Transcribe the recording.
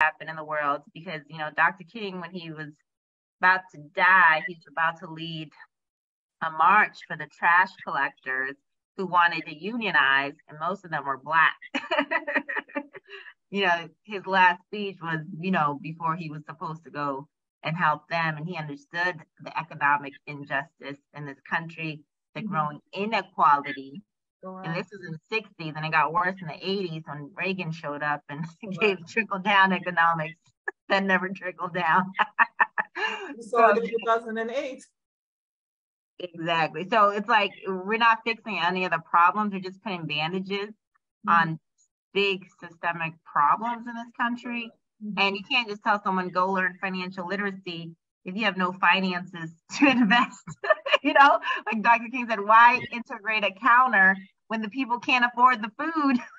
happen in the world because, you know, Dr. King, when he was about to die, he's about to lead a march for the trash collectors who wanted to unionize, and most of them were black. you know, his last speech was, you know, before he was supposed to go and help them, and he understood the economic injustice in this country, the mm-hmm. growing inequality. And this was in the 60s, and it got worse in the 80s when Reagan showed up and gave trickle down economics that never trickled down. so in 2008. Exactly. So it's like we're not fixing any of the problems, we're just putting bandages mm-hmm. on big systemic problems in this country. Mm-hmm. And you can't just tell someone go learn financial literacy if you have no finances to invest. you know, like Dr. King said, why integrate a counter when the people can't afford the food?